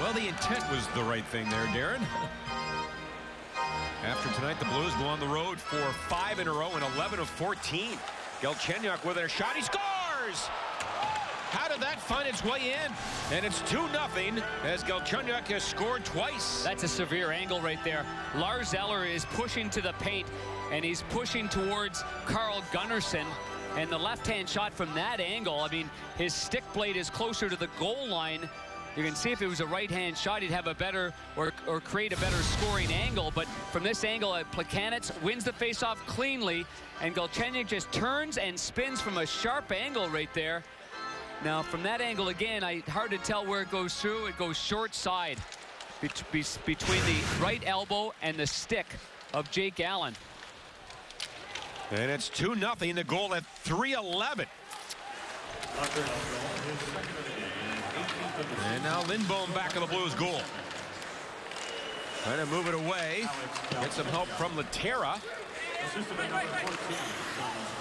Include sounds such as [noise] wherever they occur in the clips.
Well, the intent was the right thing there, Darren. After tonight, the Blues go on the road for five in a row and 11 of 14. Galchenyuk with a shot. He scores! How did that find its way in? And it's 2-0 as Galchenyuk has scored twice. That's a severe angle right there. Lars Eller is pushing to the paint, and he's pushing towards Carl Gunnarsson. And the left-hand shot from that angle, I mean, his stick blade is closer to the goal line. You can see if it was a right-hand shot, he'd have a better or, or create a better scoring angle. But from this angle, uh, wins the faceoff cleanly, and Galchenyuk just turns and spins from a sharp angle right there. Now, from that angle again, I hard to tell where it goes through. It goes short side be be between the right elbow and the stick of Jake Allen. And it's 2-0, the goal at 3-11. And now Lindbohm back of the Blues goal. Trying to move it away. Get some help from Lehtera.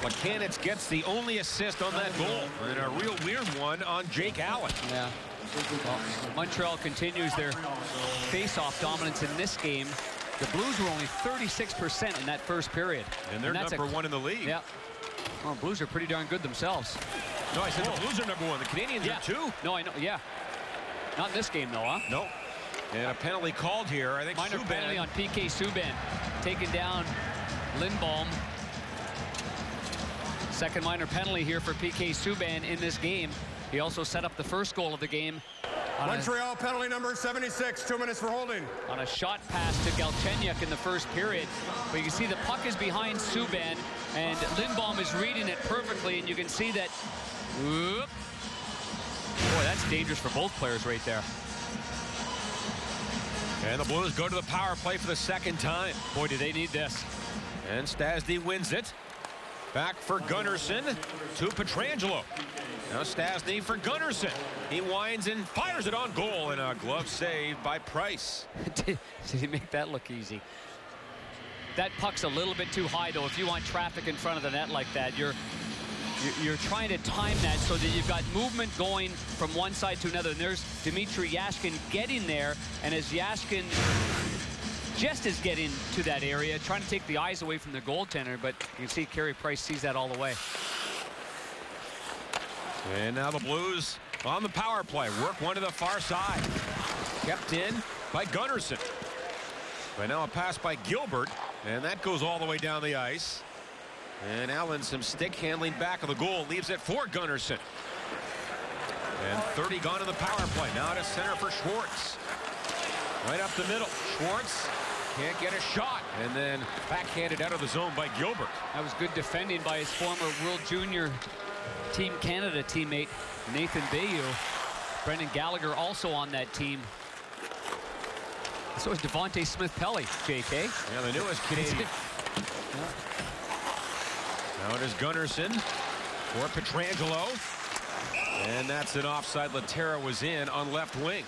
Plekanec gets the only assist on that goal. And a real weird one on Jake Allen. Yeah. Well, Montreal continues their face-off dominance in this game. The Blues were only 36% in that first period. And they're that's number one in the league. Yeah. Well, Blues are pretty darn good themselves. No, I said the Blues are number one. The Canadiens yeah. are two. No, I know. Yeah. Not in this game, though, huh? No. And a penalty called here. I think Minor Subban. penalty on PK Subban. Taking down Lindbohm. Second minor penalty here for PK Subban in this game. He also set up the first goal of the game Montreal penalty number 76, two minutes for holding. on a shot pass to Galchenyuk in the first period. But you can see the puck is behind Subban, and Lindbohm is reading it perfectly, and you can see that. Boy, that's dangerous for both players right there. And the Blues go to the power play for the second time. Boy, do they need this. And Stastny wins it. Back for Gunnarsson to Pietrangelo. Now Stastny for Gunnarsson. He winds and fires it on goal and a glove save by Price. [laughs] Did he make that look easy? That puck's a little bit too high, though. If you want traffic in front of the net like that, you're you're- trying to time that so that you've got movement going from one side to another. And there's Dmitry Jaskin getting there, and as Jaskin just is getting to that area, trying to take the eyes away from the goaltender, but you can see Carey Price sees that all the way. And now the Blues on the power play. Work one to the far side. Kept in by Gunnarsson. But now a pass by Gilbert. And that goes all the way down the ice. And Allen some stick handling back of the goal. Leaves it for Gunnarsson. And 30 gone in the power play. Now to center for Schwartz. Right up the middle. Schwartz can't get a shot. And then backhanded out of the zone by Gilbert. That was good defending by his former World Junior Team Canada teammate, Nathan Beaulieu. Brendan Gallagher also on that team. So is Devante Smith-Pelly, JK. Yeah, the newest [laughs] Canadian. Now it is Gunnarsson for Pietrangelo. And that's an offside. Lehtera was in on left wing.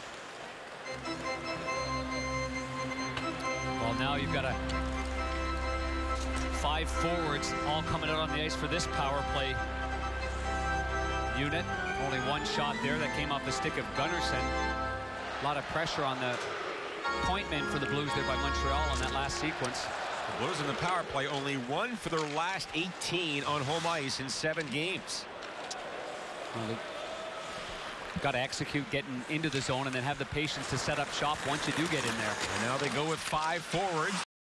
Well, now you've got a five forwards all coming out on the ice for this power play unit. Only one shot there that came off the stick of Gunnarsson. A lot of pressure on the point men for the Blues there by Montreal on that last sequence. The Blues in the power play only one for their last 18 on home ice in seven games. Well, got to execute getting into the zone and then have the patience to set up shop once you do get in there. And now they go with five forwards.